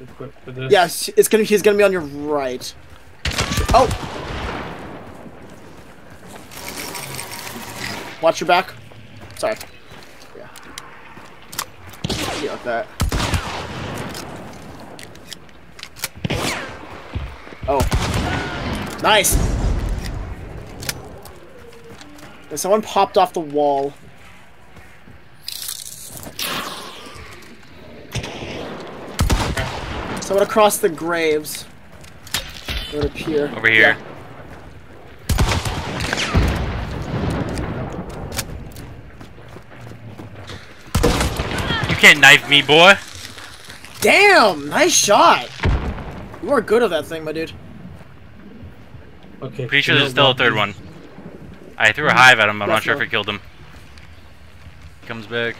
equipped for this. Yeah, it's gonna. He's gonna be on your right. Oh. Watch your back. Sorry. Yeah. Yeah, like that. Oh. Nice. And someone popped off the wall. Someone across the graves. It would appear. Over here. Yeah. You can't knife me, boy. Damn! Nice shot! You are good at that thing, my dude. Okay. Pretty sure so there's still a third one. I threw a hive at him. I'm not sure if it killed him. Comes back.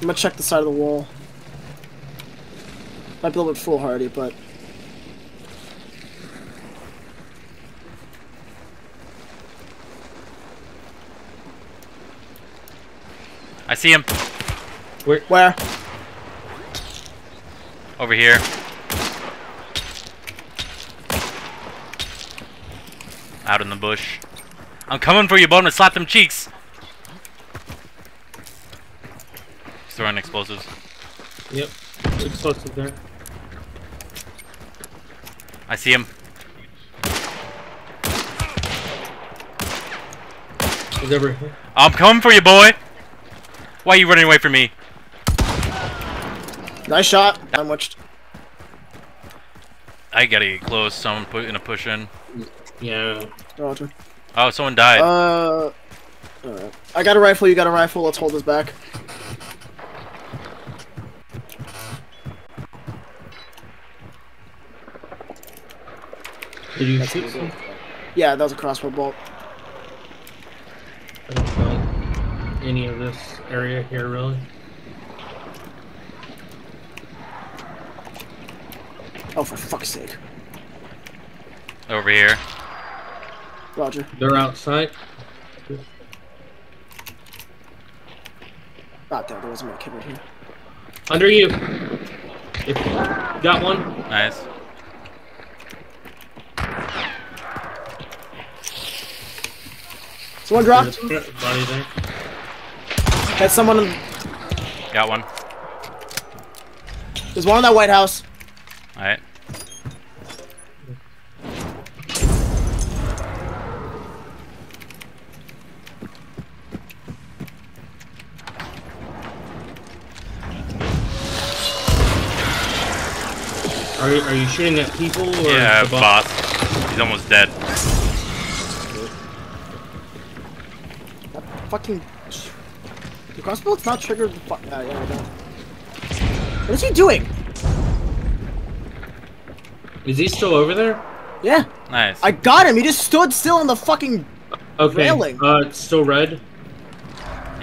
I'm gonna check the side of the wall. Might be a little bit foolhardy, but I see him where? over here. Out in the bush. I'm coming for you, bud. I'm gonna slap them cheeks. He's throwing explosives. Yep. Explosive there. I see him. He's over here. I'm coming for you, boy. Why are you running away from me? Nice shot. Unwitched. I gotta get close. Someone put in a push in. Yeah. Roger. Oh, someone died. Uh. Alright. I got a rifle, you got a rifle, let's hold this back. Did you That's shoot some? Yeah, that was a crossbow bolt. I don't find any of this area here really. Oh, for fuck's sake. Over here. Roger. They're outside. Ah, there, there was a med kit right here. Under you. If, got one. Nice. Someone dropped? There's Body there. Had someone in. Got one. There's one in that White House. Alright. Are you, are you shooting at people or Yeah, the boss. He's almost dead. Fucking. The crossbow, it's not triggered. the Fuck. Uh, yeah, I. What is he doing? Is he still over there? Yeah, Nice. I got him. He just stood still on the fucking. Okay. Railing. Uh, it's still red.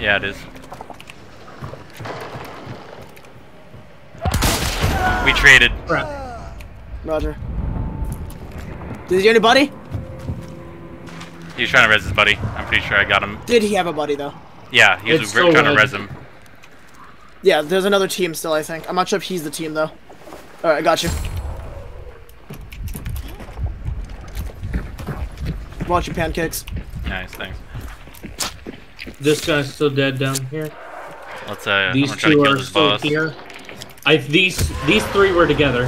Yeah, it is. We traded. Roger. Did he get anybody? He was trying to res his buddy. I'm pretty sure I got him. Did he have a buddy though? Yeah, he was It's re- so trying to red. res him. Yeah, there's another team still. I think. I'm not sure if he's the team though. All right, I got you. Watch your pancakes. Nice, thanks. This guy's still dead down here. Let's uh, I'm These try to two kill are still boss. here. I these these three were together.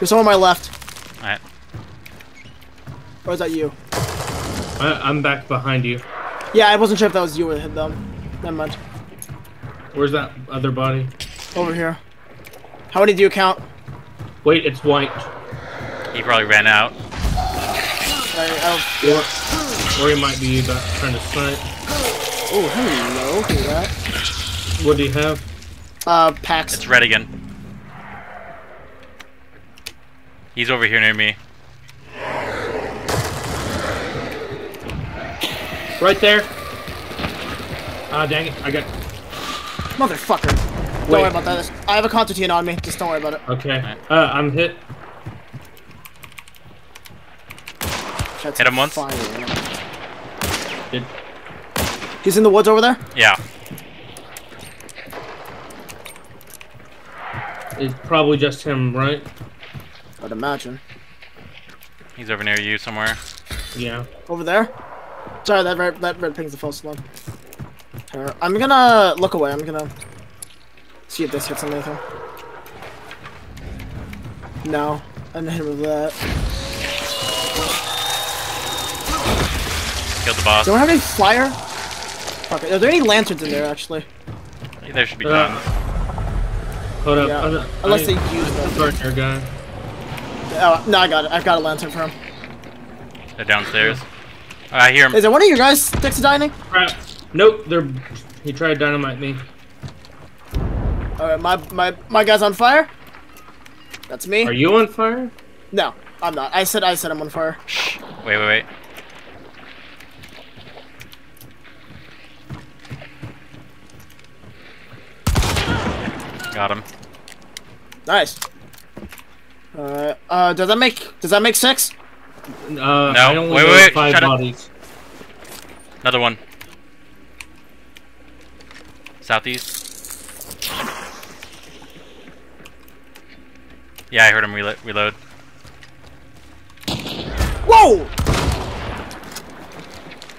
There's someone on my left. Alright. Or is that you? I, I'm back behind you. Yeah, I wasn't sure if that was you or the hit them. Never mind. Where's that other body? Over here. How many do you count? Wait, it's white. He probably ran out. I, I don't, Or, or he might be about trying to snipe. oh, hello. Look at that. What do you have? Uh, Pax. It's red again. He's over here near me. Right there. Ah, dang it! I got. Motherfucker. Don't Wait. worry about that. I have a concertina on me. Just don't worry about it. Okay. Uh, I'm hit. Shots Hit him once. fire. Did, He's in the woods over there. Yeah. it's probably just him, right? I'd imagine. He's over near you somewhere. Yeah. Over there. Sorry, that red that red ping's the false one. Here, I'm gonna look away. I'm gonna see if this hits on anything. No, I didn't hit him with that. Killed the boss. Don't have any fire. Okay, are there any lanterns in there actually? There should be Uh. Hold up. Yeah, I- unless I- they use them. Partner guy. Oh, no, I got it. I've got a lantern for him. They're downstairs. I hear him. Is there one of you guys sticks to dining? Crap. Nope. They're. He tried to dynamite me. Alright, my my my guy's on fire. That's me. Are you on fire? No, I'm not. I said I said I'm on fire. Shh. Wait, wait, wait. Got him. Nice. Uh, uh, does that make does that make six? Uh, I No, only wait, know wait, five shut up. Another one. Southeast. Yeah, I heard him relo reload. Whoa!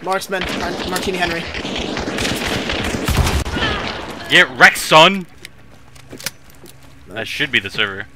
Marksman, Mar- Martini Henry. Get wrecked, son! That should be the server.